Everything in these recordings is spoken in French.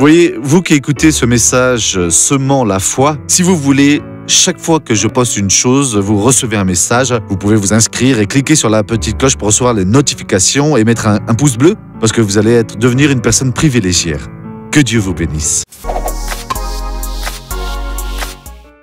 Voyez, vous qui écoutez ce message euh, semant la foi, si vous voulez, chaque fois que je poste une chose, vous recevez un message, vous pouvez vous inscrire et cliquer sur la petite cloche pour recevoir les notifications et mettre un, pouce bleu parce que vous allez devenir une personne privilégiée. Que Dieu vous bénisse.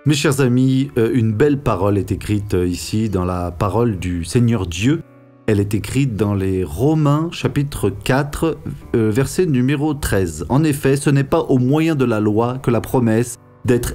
Mes chers amis, euh, une belle parole est écrite euh, ici dans la parole du Seigneur Dieu. Elle est écrite dans les Romains chapitre 4, euh, verset numéro 13. En effet, ce n'est pas au moyen de la loi que la promesse d'être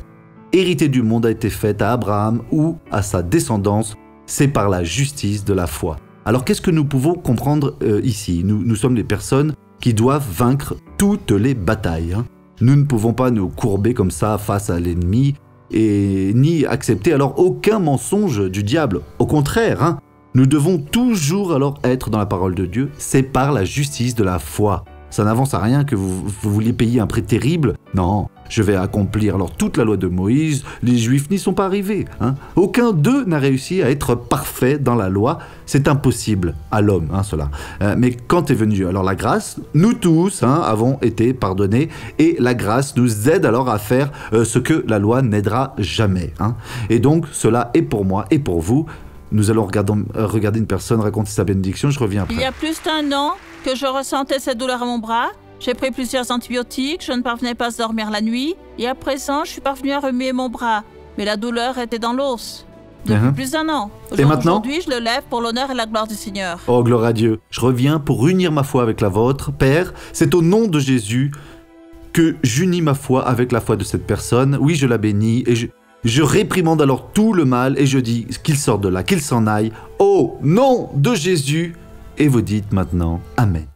hérité du monde a été faite à Abraham ou à sa descendance, c'est par la justice de la foi. Alors qu'est-ce que nous pouvons comprendre euh, ici? Nous, sommes les personnes qui doivent vaincre toutes les batailles. hein. Nous ne pouvons pas nous courber comme ça face à l'ennemi et ni accepter alors aucun mensonge du diable. Au contraire, hein, nous devons toujours alors être dans la parole de Dieu. C'est par la justice de la foi. Ça n'avance à rien que vous, vouliez payer un prix terrible. Non, je vais accomplir alors toute la loi de Moïse. Les Juifs n'y sont pas arrivés. hein. Aucun d'eux n'a réussi à être parfait dans la loi. C'est impossible à l'homme, hein, cela. Euh, mais quand est venue alors la grâce, nous tous hein, avons été pardonnés et la grâce nous aide alors à faire euh, ce que la loi n'aidera jamais. Et donc cela est pour moi et pour vous. Nous allons regarder, regarder une personne raconter sa bénédiction. Je reviens Il y a plus d'un an que je ressentais cette douleur à mon bras. J'ai pris plusieurs antibiotiques, je ne parvenais pas à dormir la nuit. Et à présent, je suis parvenue à remuer mon bras. Mais la douleur était dans l'os. Depuis Mhm. plus d'un an. Et maintenant Aujourd'hui, je le lève pour l'honneur et la gloire du Seigneur. Oh, gloire à Dieu. Je reviens pour unir ma foi avec la vôtre. Père, c'est au nom de Jésus que j'unis ma foi avec la foi de cette personne. Oui, je la bénis et je, je réprimande alors tout le mal et je dis qu'il sorte de là, qu'il s'en aille. Au nom de Jésus. Et vous dites maintenant Amen.